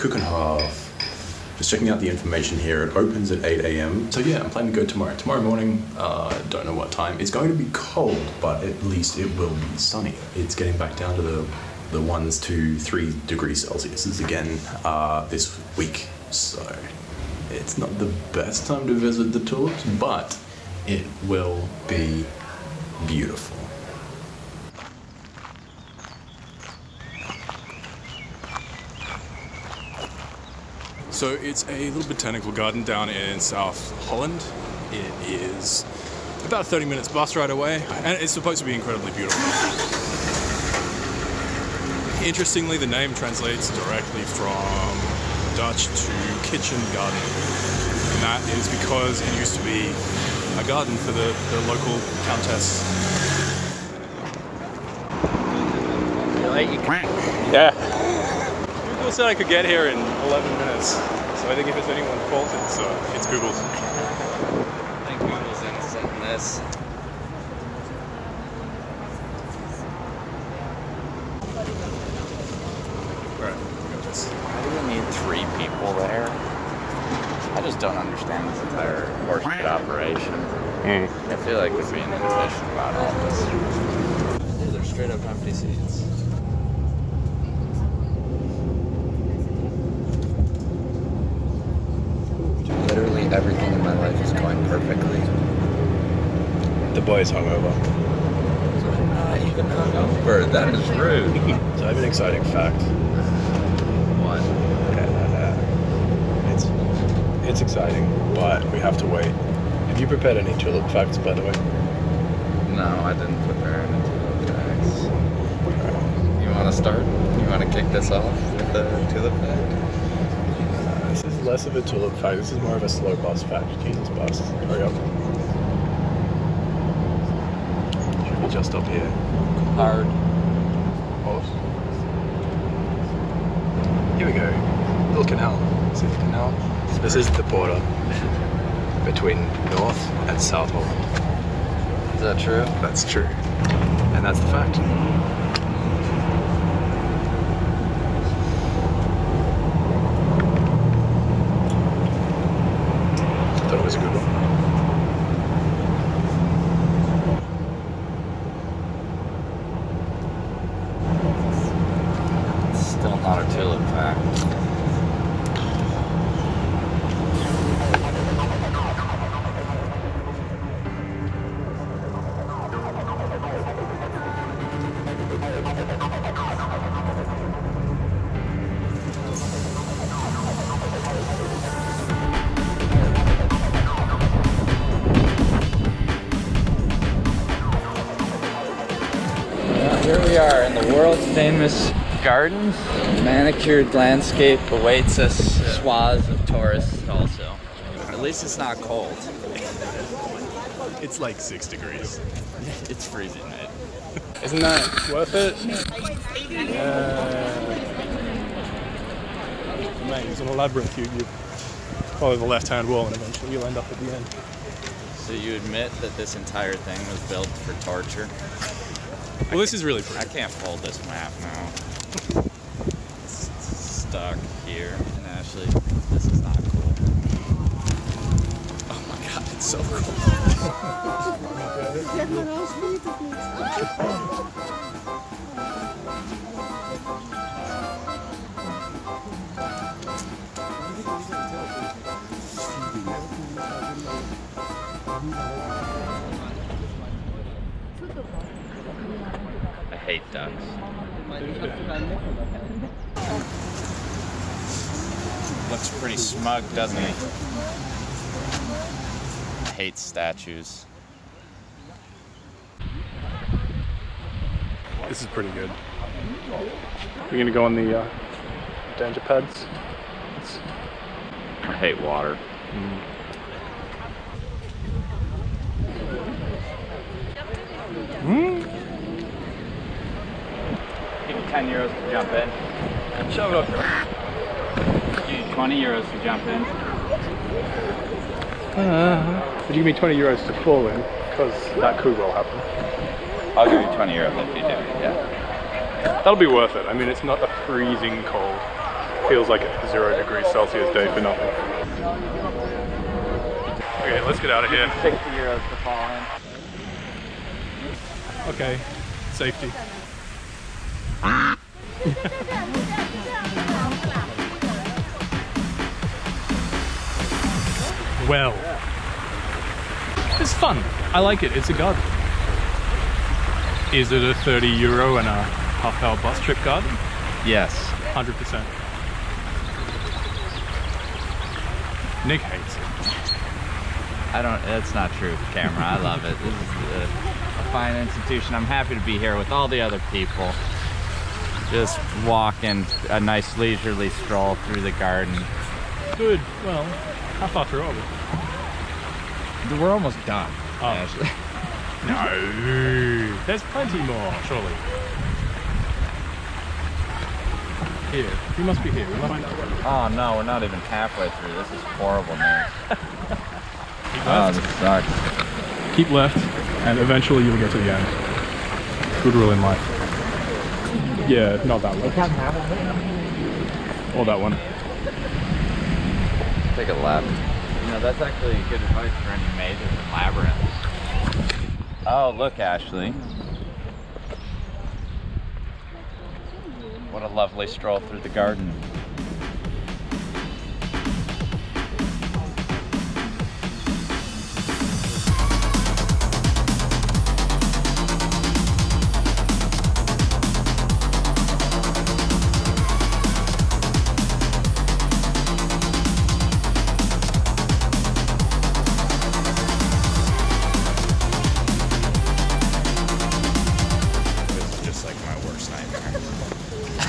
Keukenhof. Just checking out the information here. It opens at 8 a.m. So yeah, I'm planning to go tomorrow. Tomorrow morning, uh, don't know what time. It's going to be cold, but at least it will be sunny. It's getting back down to the the ones to three degrees Celsius again uh, this week. So it's not the best time to visit the tulips, but it will be beautiful. So it's a little botanical garden down in South Holland. It is about 30 minutes bus ride away, and it's supposed to be incredibly beautiful. Interestingly, the name translates directly from Dutch to kitchen garden, and that is because it used to be a garden for the, the local countess. Yeah. Google said I could get here in 11 minutes, so I think if it's anyone's fault, it's, uh, it's Google's. I think Google's innocent in this. Alright, we got this. Why do we need three people there? I just don't understand this entire horseshit operation. I feel like there's being inefficient about all this. These are straight up empty seats. Everything in my life is going perfectly. The boy's hungover. So I'm not even hungover. That is rude. So I have an exciting fact. What? It's it's exciting, but we have to wait. Have you prepared any tulip facts, by the way? No, I didn't prepare any tulip facts. You want to start? You want to kick this off with the tulip fact? This is less of a tulip fact. This is more of a slow bus fact. Jesus bus. Hurry up. Should be just up here. Hard. Pause. Here we go. Little canal. See the canal? This is the border between North and South Holland. Is that true? That's true. And that's the fact. Here we are in the world famous gardens. Manicured landscape awaits us. Swaths of tourists also. At least it's not cold. It's like six degrees. It's freezing, mate. Isn't that worth it? Yeah. Mate, it's in a labyrinth. You, you follow the left-hand wall and eventually you'll end up at the end. So you admit that this entire thing was built for torture? Well, this is really I can't hold this map now. It's stuck here. And actually, this is not cool. Oh my god, it's so cool. I hate ducks. Looks pretty smug, doesn't he? I hate statues. This is pretty good. We're gonna go on the uh, danger pads. It's, I hate water. Give you 10 euros to jump in. shove it up. Give you 20 euros to jump in. Uh, but you give me 20 euros to fall in, because that could well happen. I'll give you 20 euros if you do. Yeah. That'll be worth it. I mean, it's not a freezing cold. feels like a zero degrees Celsius day for nothing. Okay, let's get out of here. 60 euros to fall in. Okay, safety. Well, it's fun. I like it. It's a garden. Is it a 30 euro and a half hour bus trip garden? Yes. 100%. Nick hates it. I don't, that's not true, camera. I love it. This is a, a fine institution. I'm happy to be here with all the other people. Just walking a nice leisurely stroll through the garden. Good. Well, how far through are we? We're almost done. Oh. actually. No. There's plenty more, surely. Here. We must be here. We must be Oh no, we're not even halfway through. This is horrible news. Keep Oh, this sucks. Keep left, and eventually you'll get to the end. Good rule in life. Yeah, not that one. Or that one. Take a lap. You know, that's actually good advice for any mazes and labyrinths. Oh, look, Ashley. What a lovely stroll through the garden.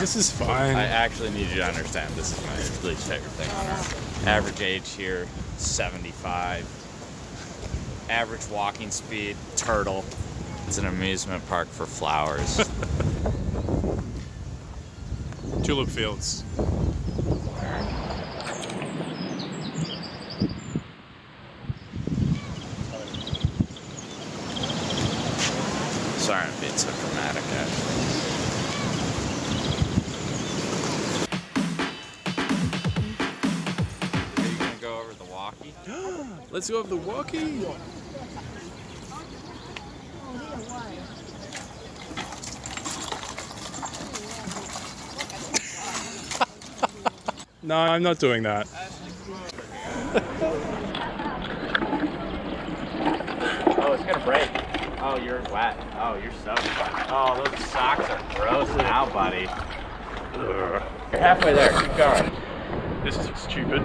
This is fine. I actually need you to understand this is my least favorite thing on earth. Average age here, 75. Average walking speed, turtle. It's an amusement park for flowers. Tulip Fields. Walkie? Let's go over the walkie. no, I'm not doing that. Oh, it's gonna break. Oh, you're wet. Oh, you're soaked. Oh, those socks are gross now, buddy. You're halfway there. Keep going. This is stupid.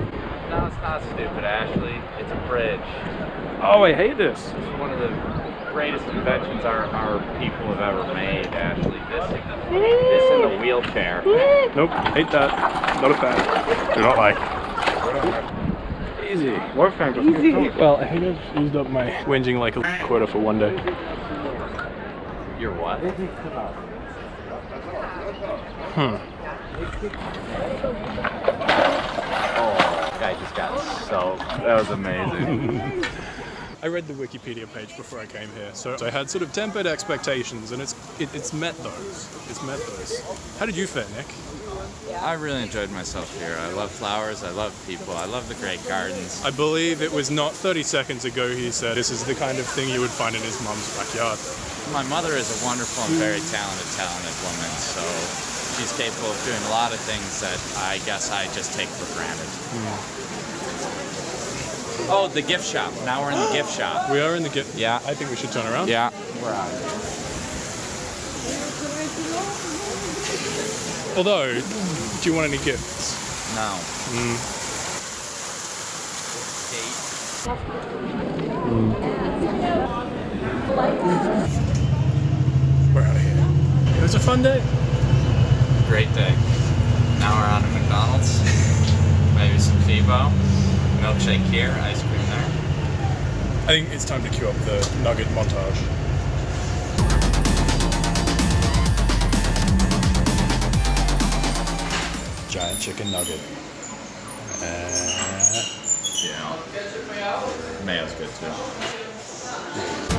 No, it's not stupid, Ashley. It's a bridge. Oh, I hate this. It's one of the greatest inventions our, our people have ever made, Ashley. This, this in the wheelchair. Nope, hate that. Not a fan. Do not like. Easy. Wolfgang. Easy. Well, I think I've used up my whinging like a quota for one day. You're what? Hmm. Got soaked. That was amazing. I read the Wikipedia page before I came here, so I had sort of tempered expectations, and it's it, it's met those. It's met those. How did you fare, Nick? I really enjoyed myself here. I love flowers, I love people, I love the great gardens. I believe it was not 30 seconds ago he said this is the kind of thing you would find in his mum's backyard. My mother is a wonderful and very talented, talented woman, so she's capable of doing a lot of things that I guess I just take for granted. Hmm. Oh, the gift shop. Now we're in the gift shop. We are in the gift. Yeah. I think we should turn around. Yeah, we're out. Although, do you want any gifts? No. Hmm. We're out of here. It was a fun day. Great day. Now we're on to McDonald's. Maybe some Febo. Milkshake here, ice cream there. I think it's time to cue up the nugget montage. Giant chicken nugget. Uh, Yeah. Mayo's good too.